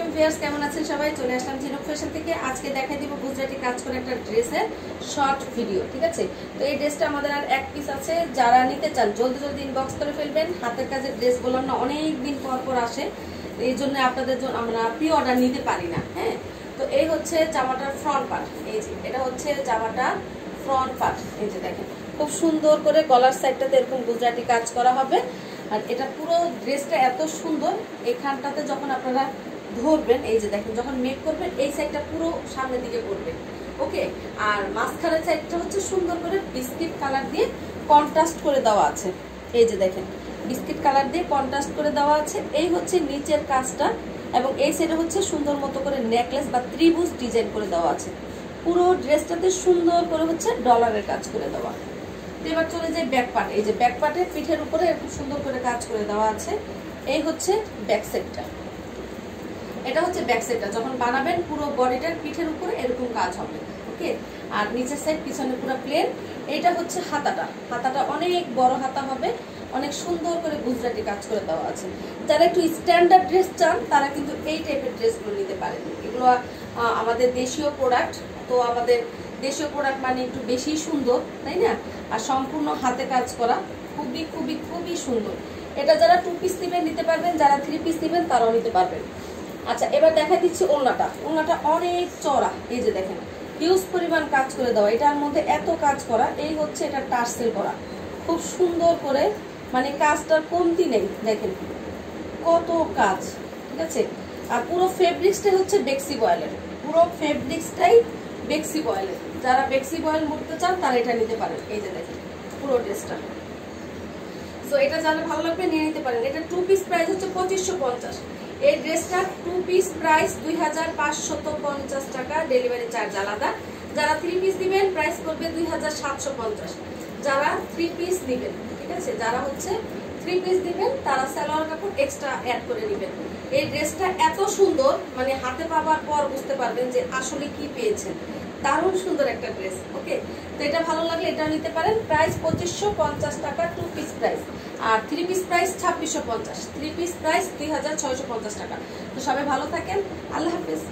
আলাইকুম কেমন আছেন সবাই? চলে আসলাম ঝিনুক ফ্যাশন থেকে। আজকে দেখাই দিব গুজরাটি কাজ করে একটা ড্রেসের শর্ট ভিডিও ঠিক আছে? তো এই ড্রেসটা আমাদের আর এক পিস আছে। যারা নিতে চান, জলদি জলদি ইনবক্স করে ফেলবেন। হাতের কাজের ড্রেস বললাম না, অনেক দিন পর পর আসে। এই জন্য আপনাদের জন্য আমরা প্রি অর্ডার নিতে পারি না হ্যাঁ? তো এই হচ্ছে জামাটার ফ্রন্ট পার্ট এই যে, এটা হচ্ছে জামাটা ফ্রন্ট পার্ট এই যে দেখেন, খুব সুন্দর করে গলার সাইডটাতে এরকম গুজরাটি কাজ করা হবে। আর এটা পুরো ড্রেসটা এত সুন্দর, এখানটাতে যখন আপনারা ধরবেন, এই যে দেখেন, যখন মেক করবেন এই সাইডটা পুরো সামনের দিকে করবেন ওকে আর মাঝখানের সাইডটা হচ্ছে সুন্দর করে বিস্কিট কালার দিয়ে কন্ট্রাস্ট করে দেওয়া আছে। এই যে দেখেন বিস্কিট কালার দিয়ে কন্ট্রাস্ট করে দেওয়া আছে। এই হচ্ছে নিচের কাজটা এবং এই সাইডে হচ্ছে সুন্দর মতো করে নেকলেস বা ত্রিভুজ ডিজাইন করে দেওয়া আছে। পুরো ড্রেসটাতে সুন্দর করে হচ্ছে ডলারের কাজ করে দেওয়া। এবার চলে যাই ব্যাক পার্ট এই যে ব্যাক পার্টের পিঠের উপরে এরকম সুন্দর করে কাজ করে দেওয়া আছে। এই হচ্ছে ব্যাক সাইডটা এটা হচ্ছে ব্যাক সাইডটা যখন বানাবেন পুরো বডিটার পিঠের উপরে এরকম কাজ হবে, ওকে? আর নিচের সাইড পিছনে পুরো প্লেন এটা হচ্ছে হাতাটা। হাতাটা অনেক বড় হাতা হবে, অনেক সুন্দর করে গুজরাটি কাজ করে দেওয়া আছে। যারা একটু স্ট্যান্ডার্ড ড্রেস চান, তারা কিন্তু এই টাইপের ড্রেসগুলো নিতে পারেন। এগুলো আমাদের দেশীয় প্রোডাক্ট তো আমাদের দেশীয় প্রোডাক্ট মানে একটু বেশি সুন্দর, তাই না? আর সম্পূর্ণ হাতে কাজ করা খুবই খুবই খুবই সুন্দর। এটা যারা টু পিস নেবেন, নিতে পারবেন। যারা থ্রি পিস নেবেন, তারাও নিতে পারবেন। আচ্ছা এবার দেখা দিচ্ছি ওলনাটা ওলনাটা অনেক চড়া এই যে দেখেন। হিউজ পরিমাণ কাজ করে দেওয়া। এটার মধ্যে এত কাজ করা, এই হচ্ছে এটা টার্সেল করা। খুব সুন্দর করে মানে কাজটার কমতি নেই, দেখেন। কত কাজ, ঠিক আছে? আর পুরো ফেব্রিক্সটাই হচ্ছে বেক্সি বয়েলের। পুরো ফেব্রিক্সটাই বেক্সি বয়েলের। যারা বেক্সি বয়েল মুড়তে চান, তারা এটা নিতে পারেন। এই যে দেখেন, পুরো ড্রেসটা। তো এটা যারা ভালো লাগবে, নিয়ে নিতে পারেন। এটা টু পিস প্রাইস হচ্ছে পঁচিশশো পঞ্চাশ। এই ড্রেসটা টু পিস প্রাইস দুই টাকা ডেলিভারি চার্জ আলাদা। যারা থ্রি পিস দিবেন প্রাইস করবে দুই হাজার সাতশো পঞ্চাশ। যারা থ্রি পিস দিবেন ঠিক আছে? যারা হচ্ছে থ্রি পিস দিবেন তারা সালোয়ার কাপড় এক্সট্রা অ্যাড করে নেবেন। এই ড্রেসটা এত সুন্দর মানে হাতে পাবার পর বুঝতে পারবেন যে আসলে কি পেয়েছেন। দারুণ সুন্দর একটা ড্রেস, ওকে? তো এটা ভালো লাগলে এটা নিতে পারেন। প্রাইস পঁচিশশো পঞ্চাশ টাকা টু পিস প্রাইস আর থ্রি পিস প্রাইস ছাব্বিশশো পঞ্চাশ। থ্রি পিস প্রাইস দুই হাজার ছয়শো পঞ্চাশ টাকা। তো সবাই ভালো থাকেন। আল্লাহ হাফিজ।